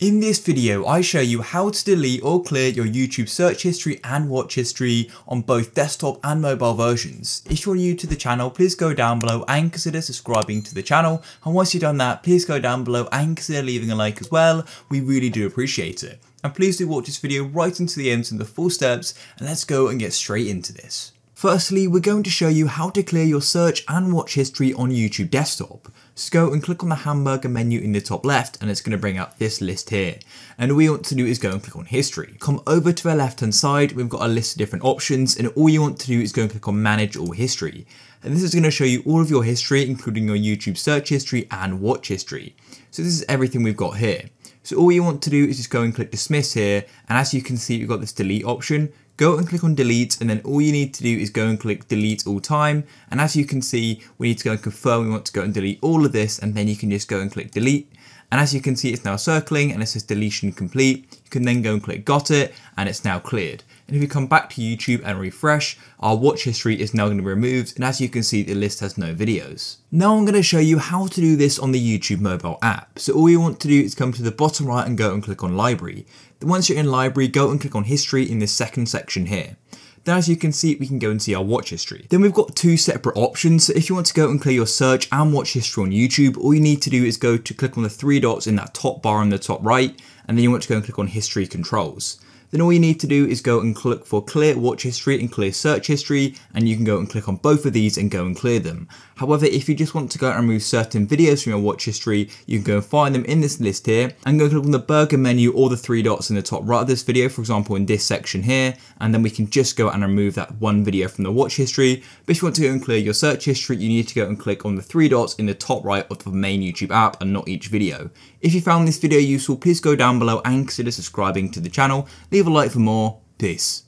In this video, I show you how to delete or clear your YouTube search history and watch history on both desktop and mobile versions. If you're new to the channel, please go down below and consider subscribing to the channel. And once you've done that, please go down below and consider leaving a like as well. We really do appreciate it. And please do watch this video right into the end and the full steps, and let's go and get straight into this. Firstly, we're going to show you how to clear your search and watch history on YouTube desktop. Just go and click on the hamburger menu in the top left and it's going to bring up this list here. And all you want to do is go and click on history. Come over to the left hand side, we've got a list of different options and all you want to do is go and click on manage all history. And this is going to show you all of your history, including your YouTube search history and watch history. So this is everything we've got here. So all you want to do is just go and click dismiss here. And as you can see, we've got this delete option go and click on delete and then all you need to do is go and click delete all time and as you can see we need to go and confirm we want to go and delete all of this and then you can just go and click delete and as you can see it's now circling and it says deletion complete you can then go and click got it and it's now cleared and if we come back to YouTube and refresh, our watch history is now going to be removed and as you can see the list has no videos. Now I'm going to show you how to do this on the YouTube mobile app. So all you want to do is come to the bottom right and go and click on library. Then once you're in library, go and click on history in this second section here. Then as you can see, we can go and see our watch history. Then we've got two separate options. So if you want to go and clear your search and watch history on YouTube, all you need to do is go to click on the three dots in that top bar on the top right, and then you want to go and click on history controls then all you need to do is go and click for clear watch history and clear search history and you can go and click on both of these and go and clear them. However, if you just want to go and remove certain videos from your watch history, you can go and find them in this list here and go click on the burger menu or the three dots in the top right of this video, for example in this section here, and then we can just go and remove that one video from the watch history. But if you want to go and clear your search history, you need to go and click on the three dots in the top right of the main YouTube app and not each video. If you found this video useful, please go down below and consider subscribing to the channel. Leave leave a like for more. Peace.